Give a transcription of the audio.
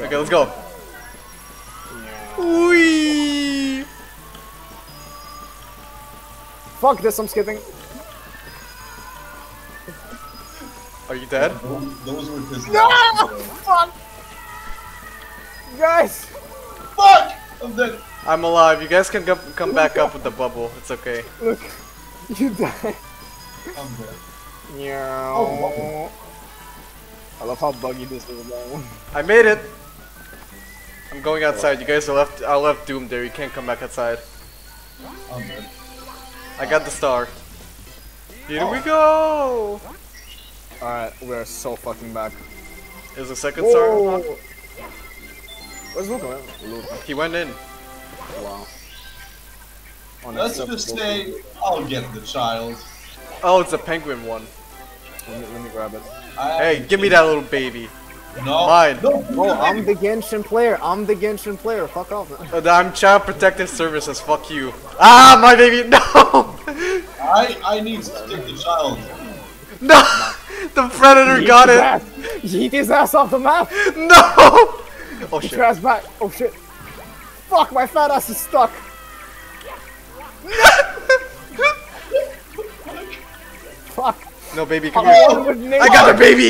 Okay, let's go. Wee. Fuck this, I'm skipping. Are you dead? Those, those were his No! Fuck! Guys! Fuck! I'm dead. I'm alive. You guys can come come back up with the bubble. It's okay. Look, you died. I'm dead. Meow. Oh, I love how buggy this is. I made it. I'm going outside. You guys are left. I left Doom there. You can't come back outside. I'm dead. I got the star. Here we go. Alright, we are so fucking back. Is the second star? Where's Luca? man? Luca. He went in. Wow. Let's just say I'll get the child. Oh, it's a penguin one. Let me, let me grab it. I Hey, give me that little baby. No. Mine. No. Oh, I'm the Genshin player. I'm the Genshin player. Fuck off. man. I'm Child Protective Services. Fuck you. Ah, my baby. No. I I need to take the child. No. The predator got Yeet his it. ass. Yeet his ass off the map. No. Oh Get shit. your back. Oh shit. Fuck, my fat ass is stuck. Fuck. No, baby, come I here. wanted to name I got it. the baby.